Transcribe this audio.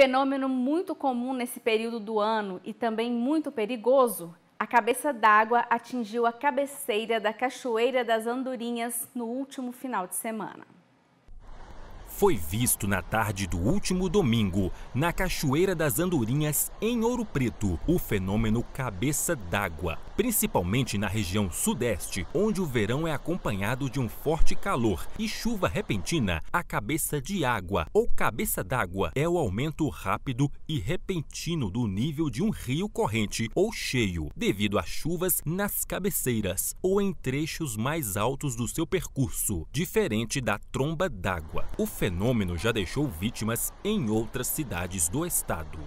Fenômeno muito comum nesse período do ano e também muito perigoso, a cabeça d'água atingiu a cabeceira da Cachoeira das Andorinhas no último final de semana foi visto na tarde do último domingo, na Cachoeira das Andorinhas, em Ouro Preto, o fenômeno cabeça d'água, principalmente na região sudeste, onde o verão é acompanhado de um forte calor e chuva repentina. A cabeça de água ou cabeça d'água é o aumento rápido e repentino do nível de um rio corrente ou cheio, devido a chuvas nas cabeceiras ou em trechos mais altos do seu percurso, diferente da tromba d'água. O fenômeno já deixou vítimas em outras cidades do estado.